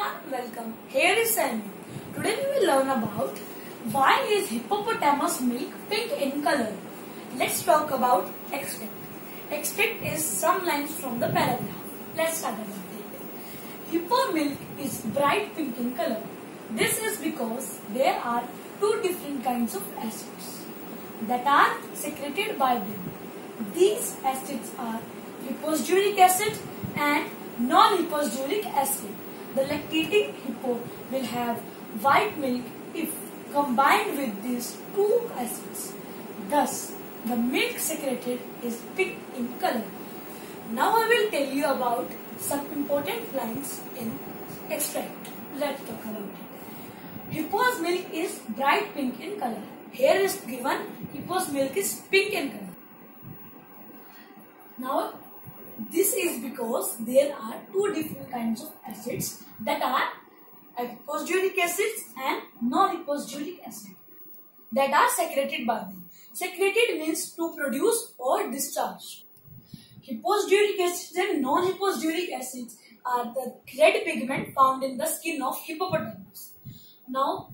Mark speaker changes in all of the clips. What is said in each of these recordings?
Speaker 1: everyone, welcome. Here is Sandy. Today we will learn about why is hippopotamus milk pink in color. Let's talk about extract. Extract is some lines from the paragraph. Let's start about it. Hippo milk is bright pink in color. This is because there are two different kinds of acids that are secreted by them. These acids are hipposudoric acid and non-hipposudoric acid. The lactating hippo will have white milk if combined with these two acids. Thus, the milk secreted is pink in color. Now I will tell you about some important lines in extract. Let's talk about it. Hippo's milk is bright pink in color. Here is given hippo's milk is pink in color. Now because there are two different kinds of acids that are hipposudoric acids and non-hipposudoric acid that are secreted by them. Secreted means to produce or discharge. Hipposudoric acids and non-hipposudoric acids are the red pigment found in the skin of hippopotamus. Now,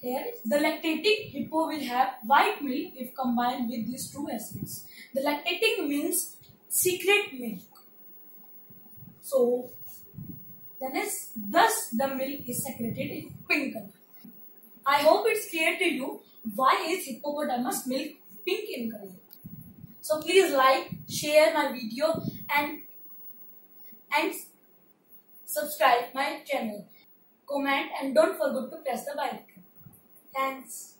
Speaker 1: here the lactating hippo will have white milk if combined with these two acids. The lactating means secret milk. So, then is thus the milk is secreted in pink color. I hope it's clear to you why is hippopotamus milk pink in color. So please like, share my video and and subscribe my channel. Comment and don't forget to press the bell icon. Thanks.